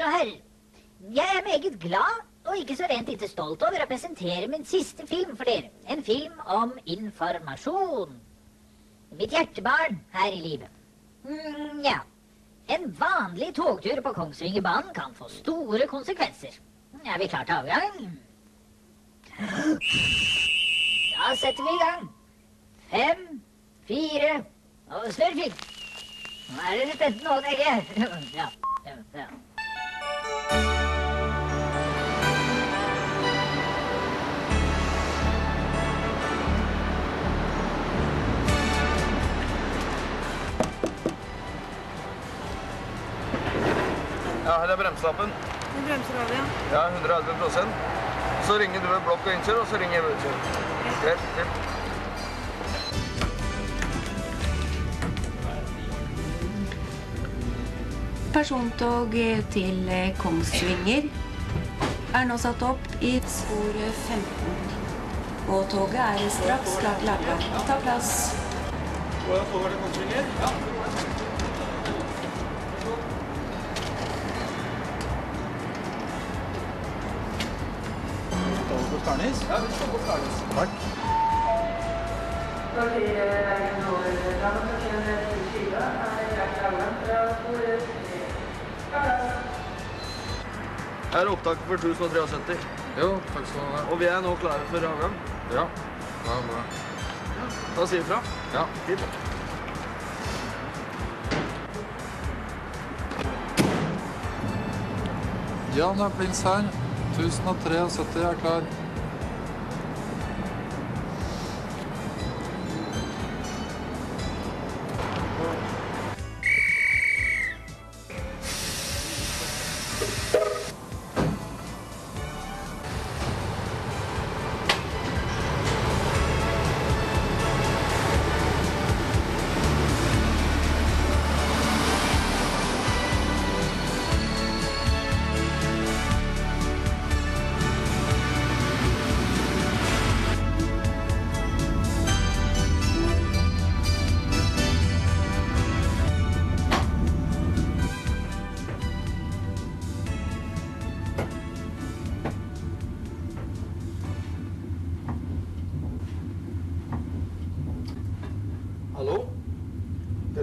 damer og herrer. Jeg er meget glad og ikke så rent lite stolt over å presentere min siste film for dere. En film om informasjon. Mitt hjertebarn her i livet. Mm, ja. En vanlig togtur på Kongsvingerbanen kan få store konsekvenser. Er vi klare til avgang? Da setter vi i gang. Fem, fire og snurr film. Nå er det spente nå, dere. Ja, ja, ja. Ja, her er bremselappen. Den bremser av, ja. Ja, 111 Så ringer du ved blokk og innkjør, og så ringer jeg ved utkjør. Greit. greit. Persontog til Kongsvinger er nå satt opp i spor 15. Og toget er straks klart til avgang. Ta Takk. Her er opptaket for 1073. Jo, takk skal du ha. Og vi er nå klare for avgang. Ja, det er bra. Da sier vi fra. Ja. Fint. Jan er prins her. 1073 er klar.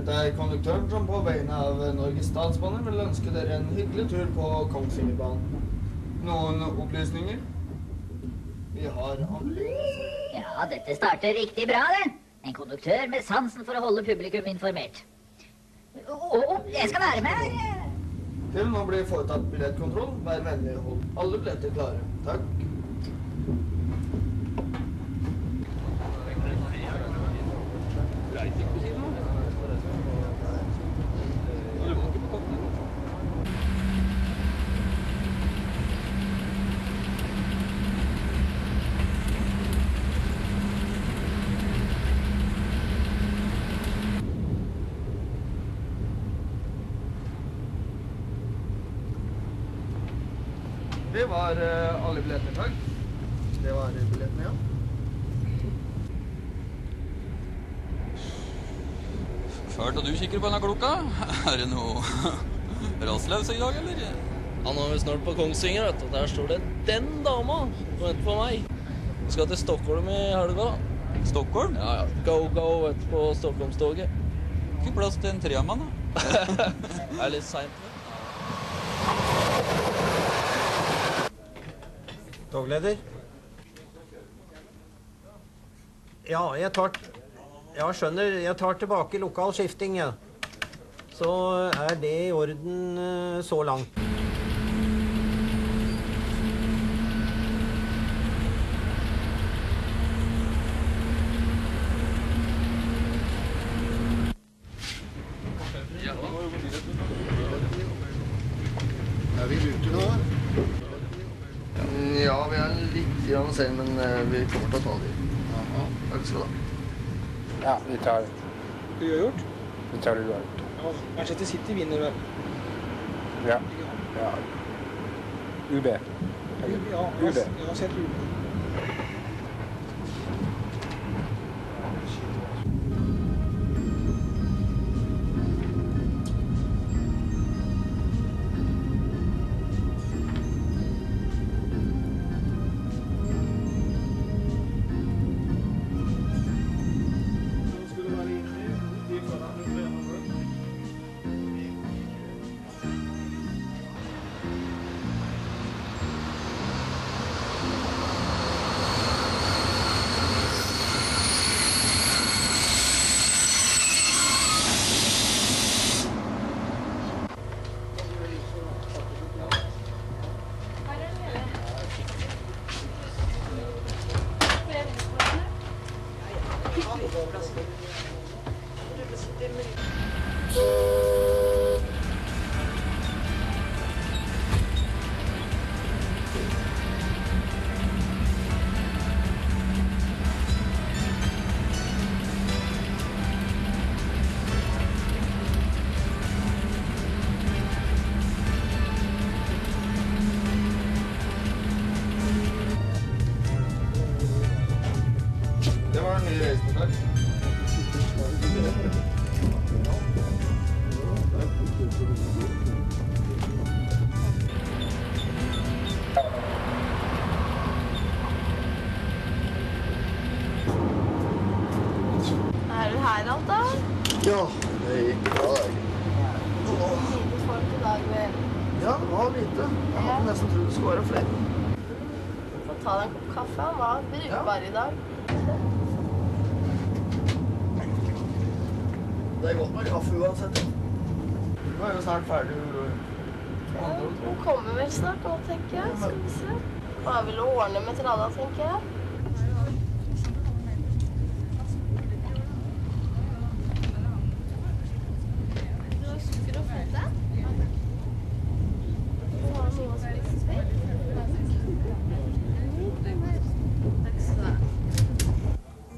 Dette er konduktøren som på vegne av Norges Statsbaner vil ønske dere en hyggelig tur på Kongsvingerbanen. Noen opplysninger? Vi har ambulanse. Ja, dette starter riktig bra, det. En konduktør med sansen for å holde publikum informert. Å, jeg skal være med. Til nå blir foretatt billettkontroll. Vær vennlig, hold alle billetter klare. Takk. Det var eh, alle billettene, dag? Det var billettene, ja. Fælt at du kikker på denne klokka. Er det noe rastløs i dag, eller? Ja, nå er vi snart på Kongsvinger, vet du. Der står det 'den dama' og venter på meg. Vi skal til Stockholm i helga. da. Stockholm? Ja, ja. Go, go vet du, på Stockholmstoget. Ikke plass til en tremann, da. Det er litt seint. Togleder? Ja, jeg tar Ja, skjønner. Jeg tar tilbake lokal skifting, jeg. Ja. Så er det i orden eh, så langt. Er vi ute nå? Ja, vi er sen, men eh, vi kommer til å ta dem. Takk skal du ha. Ja, vi tar, Uavgjort? vi tar det uavgjort. Ja, Manchester City vinner vel. Ja. ja. UB. Ja, jeg har, jeg har sett UB. Jo snart ferdig. Hun kommer vel snart nå, tenker jeg. Skal vi se. Bare vel å ordne med tralla, tenker jeg.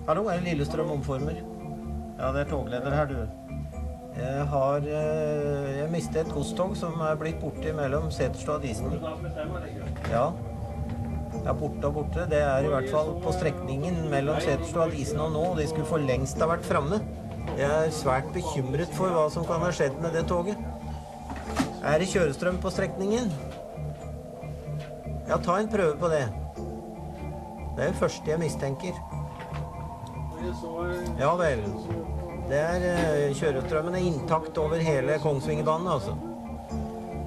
Hallo, er det Lillestrøm omformer? Ja, det er togleder her, du. Jeg har eh, Jeg mistet et godstog som er blitt borte mellom Seterstua og Disen. Ja. Ja, borte og borte. Det er i hvert fall på strekningen mellom Seterstua og Disen og nå. De skulle for lengst ha vært framme. Jeg er svært bekymret for hva som kan ha skjedd med det toget. Er det kjørestrøm på strekningen? Ja, ta en prøve på det. Det er det første jeg mistenker. Ja vel. Det er eh, kjørestrømmen er intakt over hele Kongsvingerbanen, altså.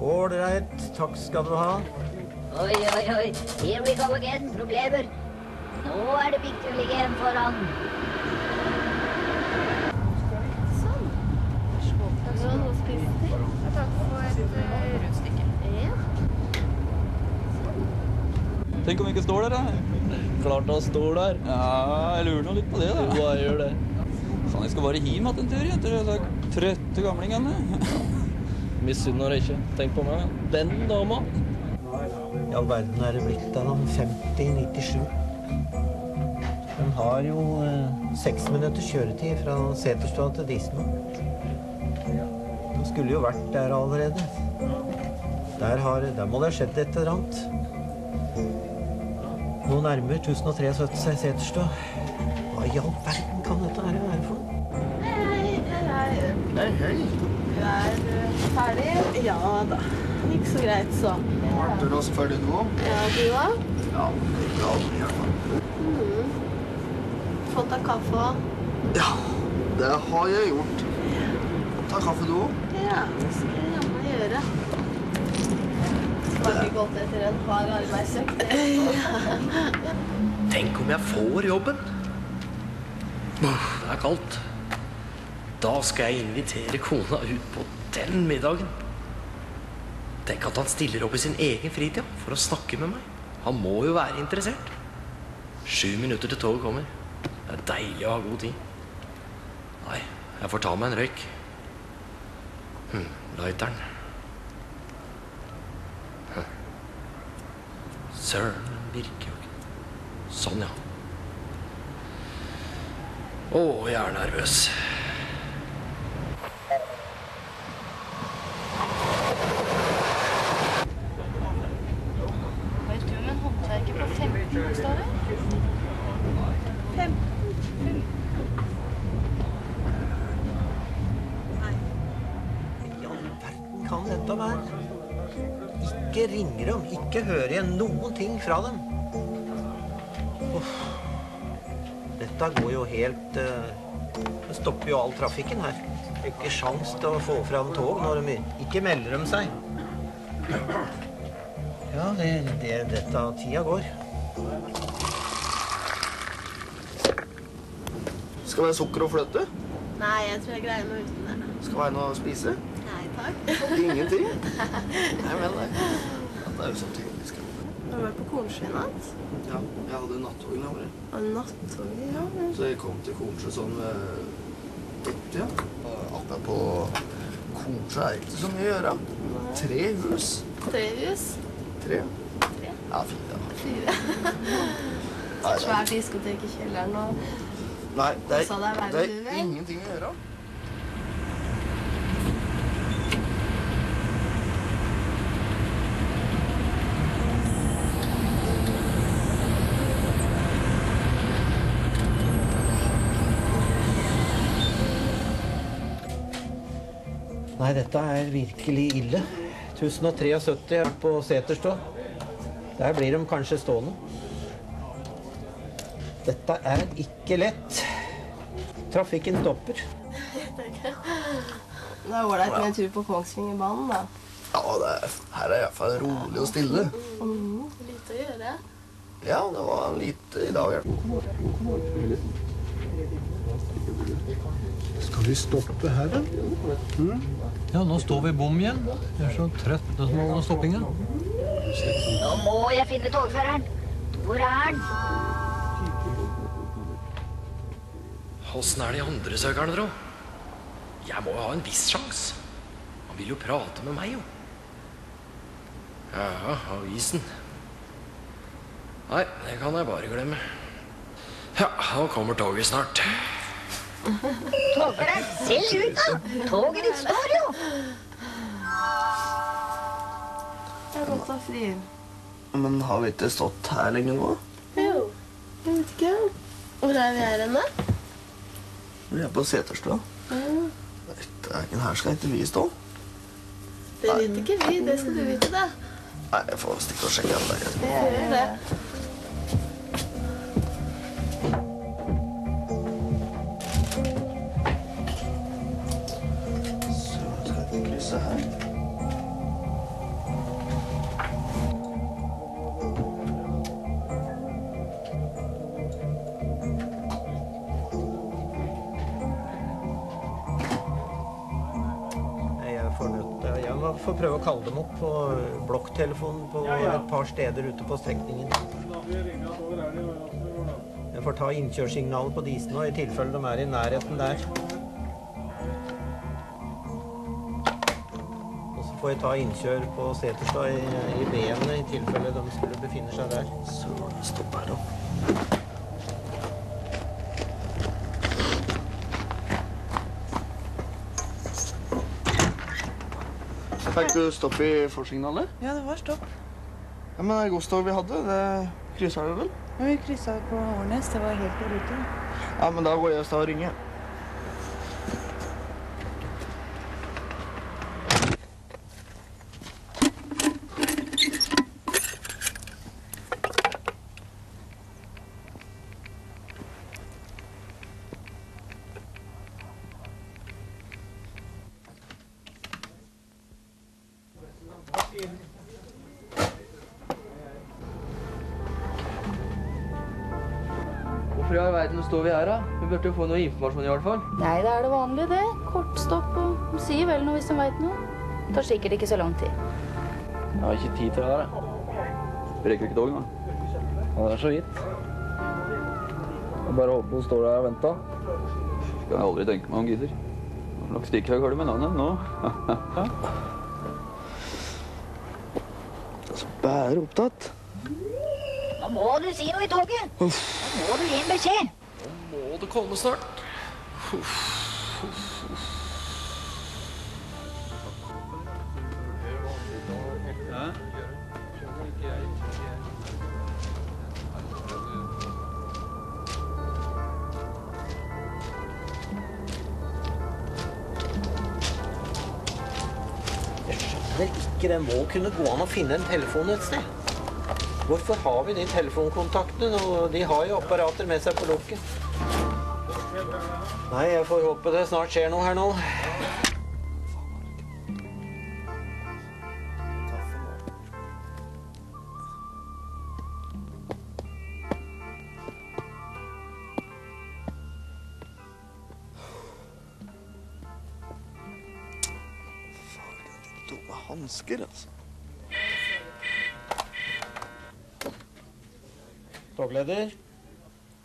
Ålreit. Takk skal du ha. Oi, oi, oi. Here we go again. Problemer. Nå er det ligge igjen foran. Sånn. Vær så god. Du ha. Noe å spise til? Takk for et rundstykke. Ja. Tenk om vi ikke står der, da. Klart han står der. Ja, jeg lurer nå litt på det, da. Hva gjør det? Faen, jeg skal bare hjem igjen en tur, etter disse trøtte gamlingene. Misunner deg ikke. Tenk på meg. Den dama. I all verden er det blitt av om 50-97. Den har jo eh, seks minutters kjøretid fra Seterstua til Disney. Den skulle jo vært der allerede. Der, har, der må det ha skjedd et eller annet. Nå nærmer 1073 seg Seterstua. Hva i all verden kan dette hei. Hei, hei. Du er eh, ferdig? Ja da. Gikk så greit, så. Ble du raskt ferdig nå? Ja, du òg? Ja, gikk aldri i hvert fall. Mm. Fått deg kaffe òg? Ja, det har jeg gjort. Ta kaffe du òg. Ja, det skal jeg jammen gjøre. Smaker godt etter en hard arbeidsøkt. Tenk om jeg får jobben? Det er kaldt. Da skal jeg invitere kona ut på den middagen. Tenk at han stiller opp i sin egen fritid for å snakke med meg. Han må jo være interessert. Sju minutter til toget kommer. Det er deilig å ha god tid. Nei, jeg får ta meg en røyk. Hm, lighteren. Søren, den virker jo ikke. Sånn, ja. Å, jeg er nervøs. Vet du om en håndverker på 15 står det? 15. I all dette være? Ikke ringer dem, ikke hører igjen noen ting fra dem. Uff. Dette går jo helt eh, Det stopper jo all trafikken her. Det er ikke sjans til å få fram tog når de ikke melder dem seg. Ja, det, det, dette tida går. Skal det være sukker og fløte? Nei, jeg tror jeg greier meg uten det. Skal det være noe å spise? Ingenting? Nei men det. det er jo så typisk. Har du vært på Kornsjø i natt? Ja, jeg hadde nattog i natt. Og nattog, ja. Så jeg kom til Kornsjø sånn etter, ja. Oppe på Kornsjø er ikke så mye å gjøre. Tre hus. Tre hus. Tre. Ja, fire. Fire. Svært diskotek i kjelleren og Nei, det er, det er ingenting å gjøre. Nei, dette er virkelig ille. 1073 er på Seterstå. Der blir de kanskje stående. Dette er ikke lett. Trafikken stopper. Det er ålreit med en tur på Kongsvingerbanen, da. Ja, det er, her er iallfall rolig og stille. Mm, lite å gjøre. Ja, det var lite i dag. Skal vi stoppe her, da? Ja, nå står vi i bom igjen. Jeg er så trøtt av den stoppingen. Nå må jeg finne togføreren. Hvor er han? Åssen er de andre søkerne, tro? Jeg må jo ha en viss sjanse. Han vil jo prate med meg, jo. Ja, avisen. Nei, det kan jeg bare glemme. Ja, nå kommer toget snart. Togføreren, se ut, da! Toget ditt står jo! Det ha fri. Men har vi ikke stått her lenge nå? Jo. Jeg vet ikke. Hvor er vi her henne? Vi er på Seterstua. Mm. Her skal ikke vi stå. Det vet ikke vi. Det skal du vite, da. Nei, jeg får stikke og sjekke der. Gjør det. Prøve å kalle dem opp på blokktelefonen på et par steder ute på strekningen. Jeg får ta innkjørssignalet på disse nå, i tilfelle de er i nærheten der. Og så får jeg ta innkjør på Seterstad i, i B-ene, i tilfelle de skulle befinne seg der. Så stopp her, da. Fikk du stopp i forsignalet? Ja, det var stopp. Ja, men det godstog vi hadde, det kryssa du vel? Ja, vi kryssa på Årnes. Det var helt i rute. Ja, men da går jeg i sted og ringer. Burde jo få noe informasjon i hvert fall. Nei, det er det vanlige, det. Kortstopp og de sier vel noe hvis de veit noe. Det tar sikkert ikke så lang tid. Jeg har ikke tid til det der, jeg. Rekker ikke toget. Ja, det er så vidt. Jeg bare håper hun står der og venter. Skal jeg aldri tenke meg om, gidder. Nok stikkhaug har du med navnet nå? Så bære opptatt. Nå må du si noe i toget! Nå må du gi en beskjed! Må det komme snart? Jeg skjønner ikke, det må kunne gå an å finne en telefon et sted. Hvorfor har vi de telefonkontaktene? De har jo apparater med seg på lokket. Nei, jeg får håpe det snart skjer noe her nå. Hansker, altså. Togleder?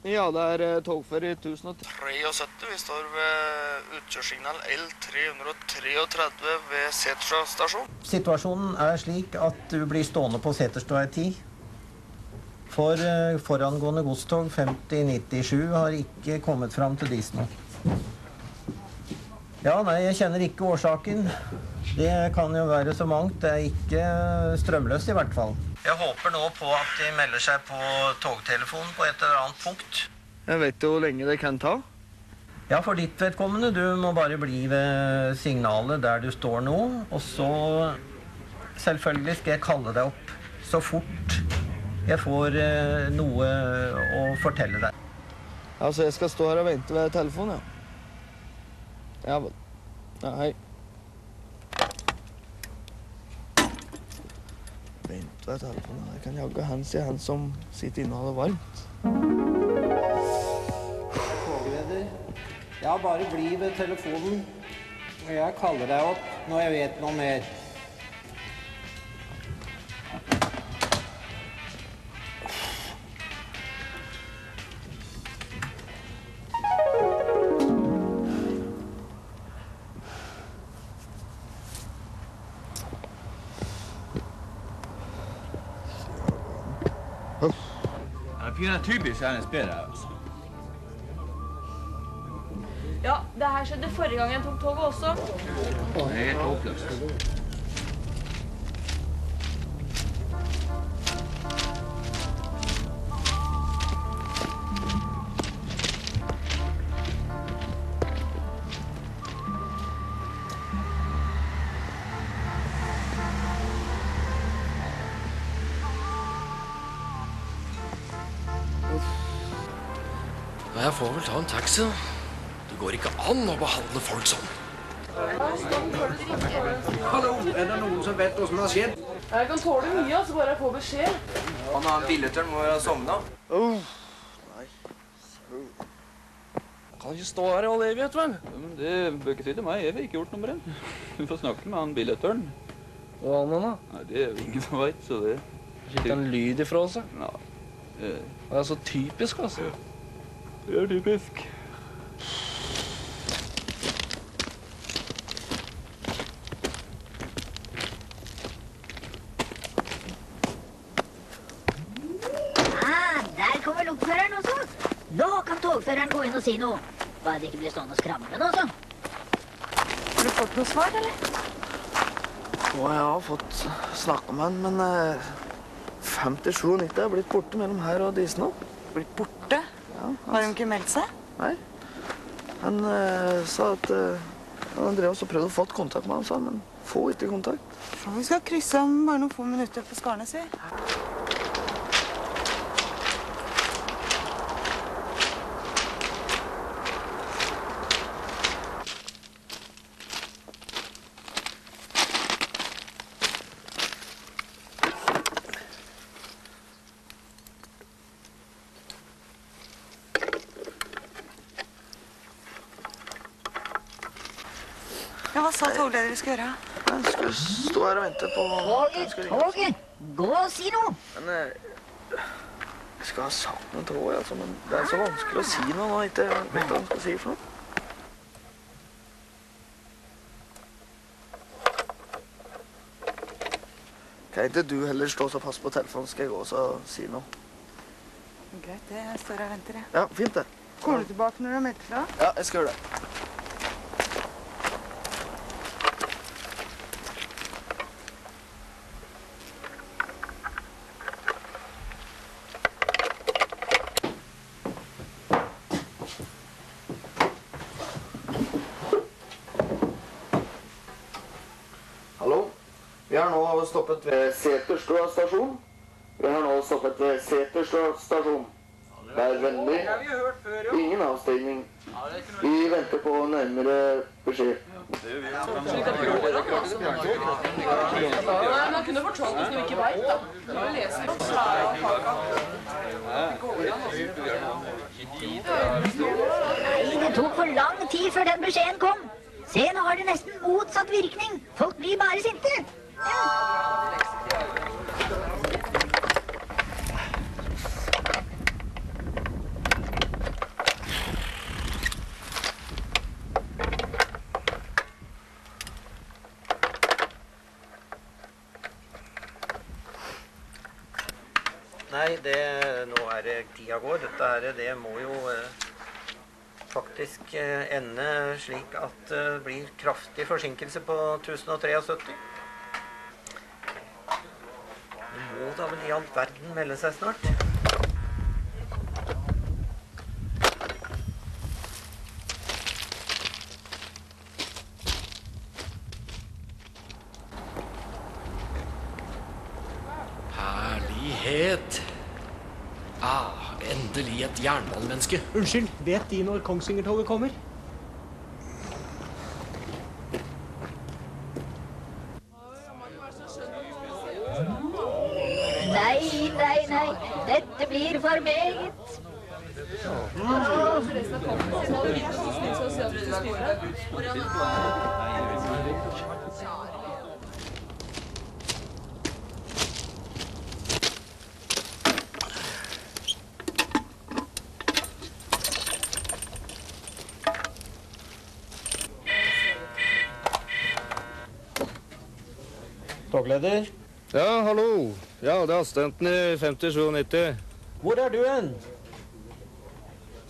Ja, det er togfører togferie 1073. Vi står ved utkjørssignal L333 ved Seterstad stasjon. Situasjonen er slik at du blir stående på Seterstua i tid. For eh, forangående godstog 5097 har ikke kommet fram til Disno. Ja, nei, jeg kjenner ikke årsaken. Det kan jo være så mangt. Det er ikke strømløst i hvert fall. Jeg håper nå på at de melder seg på togtelefonen på et eller annet punkt. Jeg vet jo hvor lenge det kan ta. Ja, for ditt vedkommende. Du må bare bli ved signalet der du står nå. Og så Selvfølgelig skal jeg kalle deg opp så fort jeg får eh, noe å fortelle deg. Altså, jeg skal stå her og vente ved telefonen, ja. Ja vel. Ja, hei. Vent ved telefonen. Jeg kan jaggu han si han som sitter inne og har det varmt. Togleder. Ja, bare bli ved telefonen. Jeg kaller deg opp når jeg vet noe mer. Er typisk NSB der, altså. Ja, det her skjedde forrige gang jeg tok toget også. Det er helt håpløst. Ta en taxi. Det går ikke an å behandle folk sånn. Hallo, er det noen som vet hva som har skjedd? Jeg kan tåle mye, altså, bare jeg får beskjed. Han har en billetteren må ha sovna. Kan ikke stå her i all evighet, vel? Men det bør ikke si til meg. Jeg har ikke gjort noe med det. Du får snakke med han billetørn. Og han da? Nei, det er jo ingen som veit, så det Ikke en lyd ifra seg? Ja. Det Det er så typisk, altså. Det er typisk. Ah, togføreren gå inn og si noe. Bare det ikke blir stående og skramle nå, så. Har du fått noe svar, eller? Å, jeg har fått snakka med han, men eh, 57 og 90 er blitt borte mellom her og Disney. Blitt borte? Har hun ikke meldt seg? Nei. Han eh, sa at eh, han drev også og prøvde å få kontakt med ham, men få ikke kontakt. Vi skal krysse om bare noen få minutter på Skarnes, vi. Hva sa togleder vi skal gjøre? Jeg skulle stå her og vente på Toget, toget! Gå og si noe! Men eh, jeg skal ha sagt noe, tror jeg, altså, men det er så vanskelig å si noe når jeg ikke vet hva jeg skal si for noe. Kan ikke du heller stå så fast på telefonen, skal jeg gå og si noe? Greit, det jeg står her og venter, jeg. Ja, fint det. Kommer du tilbake når du har meldt fra? Ja, jeg skal gjøre det. Vi har nå stoppet ved Seterstua stasjon. Vi har nå stoppet ved Seterstua stasjon. Vær vennlig. Ingen avstigning. Vi venter på nærmere beskjed. Man kunne fortalt oss noe vi ikke veit, da. Når vi leser om så er det kaka. Det tok for lang tid før den beskjeden kom. Se, nå har det nesten motsatt virkning. Folk blir bare sinte. Nei, det, nå er det tida går. Dette her, det må jo eh, faktisk eh, ende slik at det blir kraftig forsinkelse på 1073. da vil i all verden melde seg snart? Herlighet! Ah, endelig et jernbanemenneske. Unnskyld, vet de når Kongsvinger-toget kommer? Togleder? Ja, hallo. Ja, det er assistenten i 5097. Hvor er du hen?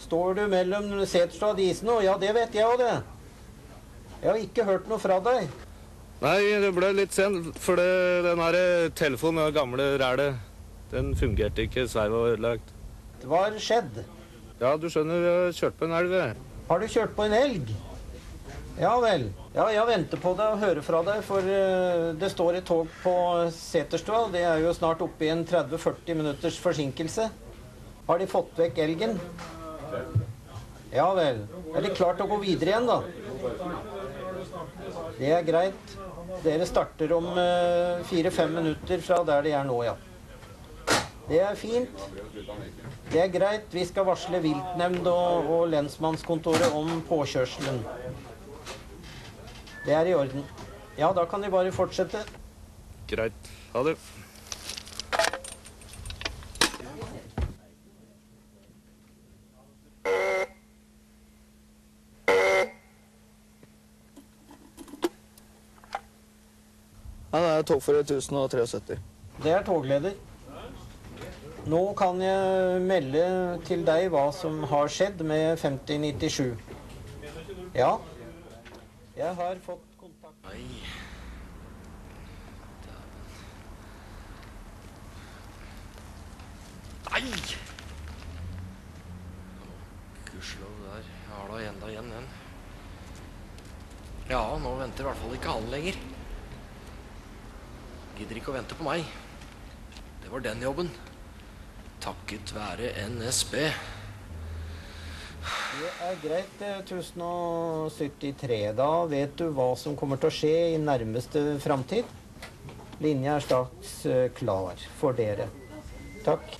Står du mellom Seterstad og Disno? Ja, det vet jeg òg, det. Jeg har ikke hørt noe fra deg. Nei, det ble litt sent, for det, den her telefonen, den gamle rælet, den fungerte ikke. Sveiv var ødelagt. Hva har skjedd? Ja, du skjønner, vi har kjørt på en elv. Har du kjørt på en elg? Ja vel. Ja, jeg venter på deg og hører fra deg, for eh, det står et tog på Seterstua. Det er jo snart oppe i en 30-40 minutters forsinkelse. Har de fått vekk elgen? Ja vel. Er de klart å gå videre igjen, da? Det er greit. Dere starter om eh, fire-fem minutter fra der de er nå, ja. Det er fint. Det er greit. Vi skal varsle viltnemnd og, og lensmannskontoret om påkjørselen. Det er i orden. Ja, da kan de bare fortsette. Greit. Ha det. Han er togfører 1073. Det er togleder. Nå kan jeg melde til deg hva som har skjedd med 5097. Ja. Jeg har fått kontakt Nei. Nei! Gudskjelov der. Jeg har da enda igjen den. Ja, nå venter i hvert fall ikke han lenger. Gidder ikke å vente på meg. Det var den jobben. Takket være NSB. Det er greit, eh, 1073. Da vet du hva som kommer til å skje i nærmeste framtid. Linja er straks eh, klar for dere. Takk.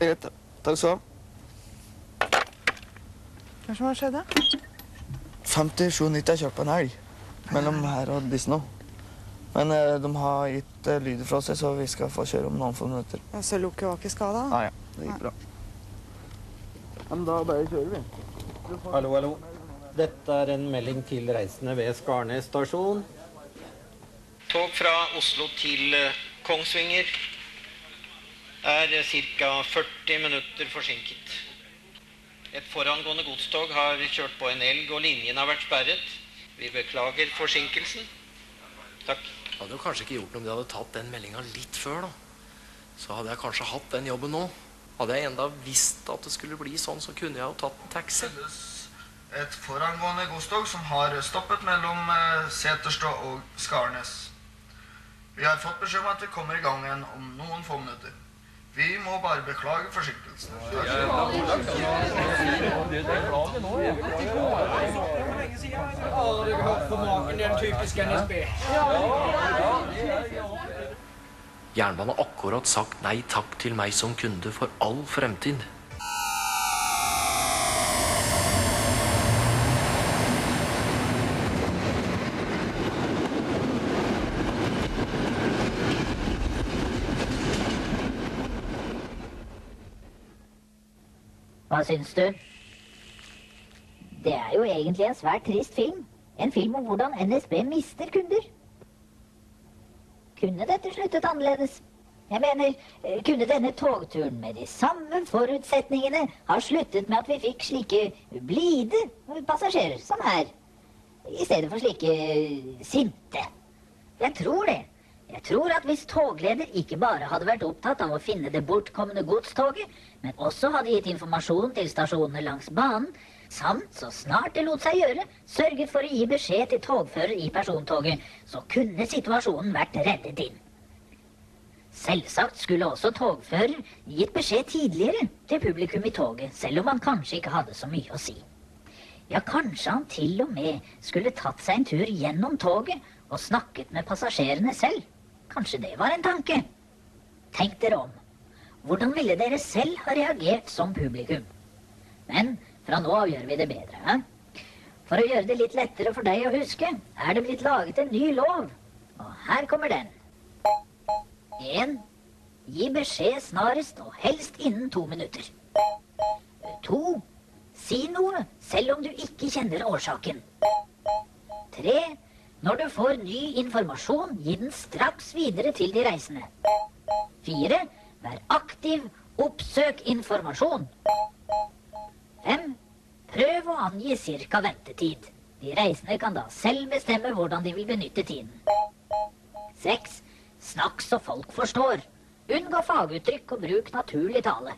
Greit. Takk skal du ha. Hva er som har skjedd, da? 5790 har kjørt på en elg mellom her og Disno. Men eh, de har gitt eh, lyder fra seg, så vi skal få kjøre om noen få minutter. Ja, så Loke var ikke skada? Nei, ja. Det gikk bra. Men da bare kjører vi. Hallo, hallo. Dette er en melding til reisende ved Skarnes stasjon. Tog fra Oslo til eh, Kongsvinger er ca. 40 minutter forsinket. Et forangående godstog har kjørt på en elg, og linjen har vært sperret. Vi beklager forsinkelsen. Takk. Hadde jo kanskje ikke gjort noe om de hadde tatt den meldinga litt før, da. Så hadde jeg kanskje hatt den jobben nå. Hadde jeg enda visst at det skulle bli sånn, så kunne jeg jo tatt en taxi. Et forangående godstog som har stoppet mellom eh, Seterstå og Skarnes. Vi har fått beskjed om at vi kommer i gang igjen om noen få minutter. Vi må bare beklage forsinkelsen. Jernbanen har akkurat sagt nei takk til meg som kunde for all fremtid. Hva syns du? Det er jo egentlig en svært trist film. En film om hvordan NSB mister kunder. Kunne dette sluttet annerledes? Jeg mener, eh, kunne denne togturen med de samme forutsetningene ha sluttet med at vi fikk slike blide passasjerer som her, i stedet for slike eh, sinte? Jeg tror det. Jeg tror at hvis togleder ikke bare hadde vært opptatt av å finne det bortkomne godstoget, men også hadde gitt informasjon til stasjonene langs banen, samt så snart det lot seg gjøre, sørget for å gi beskjed til togfører i persontoget, så kunne situasjonen vært reddet inn. Selvsagt skulle også togfører gitt beskjed tidligere til publikum i toget, selv om han kanskje ikke hadde så mye å si. Ja, kanskje han til og med skulle tatt seg en tur gjennom toget og snakket med passasjerene selv. Kanskje det var en tanke. Tenk dere om. Hvordan ville dere selv ha reagert som publikum? Men fra nå av gjør vi det bedre. Eh? For å gjøre det litt lettere for deg å huske, er det blitt laget en ny lov. Og her kommer den. 1. Gi beskjed snarest og helst innen to minutter. 2. Si noe selv om du ikke kjenner årsaken. 3. Når du får ny informasjon, gi den straks videre til de reisende. 4. Vær aktiv, oppsøk informasjon. 5. Prøv å angi cirka ventetid. De reisende kan da selv bestemme hvordan de vil benytte tiden. 6. Snakk så folk forstår. Unngå faguttrykk og bruk naturlig tale.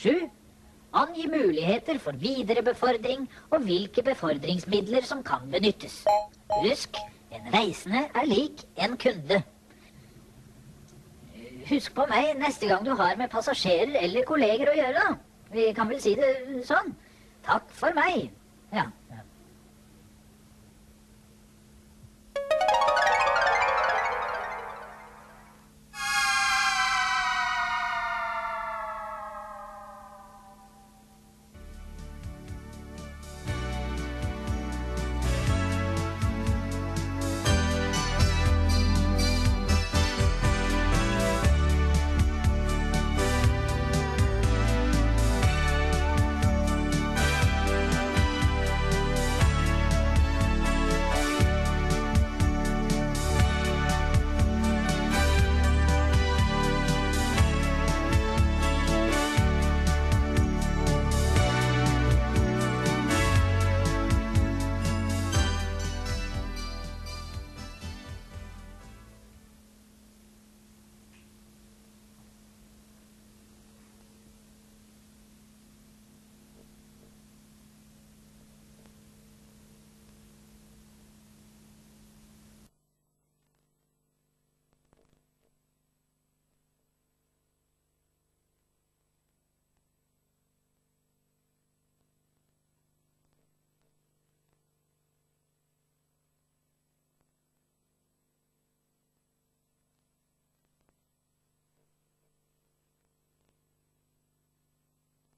7. Angi muligheter for videre befordring og hvilke befordringsmidler som kan benyttes. Husk, en reisende er lik en kunde. Husk på meg neste gang du har med passasjerer eller kolleger å gjøre, da. Vi kan vel si det sånn. Takk for meg. Ja,